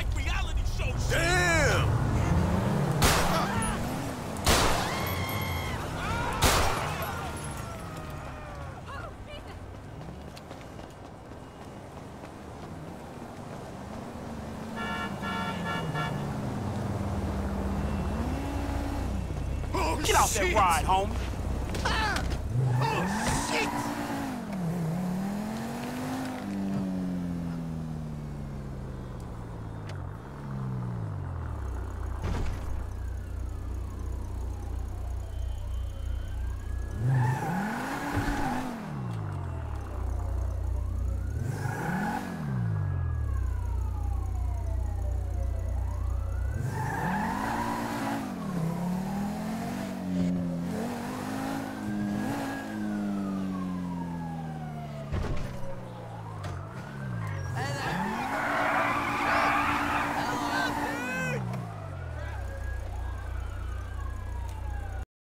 like reality. Damn! Get off that oh, ride, homie.